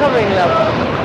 coming, love.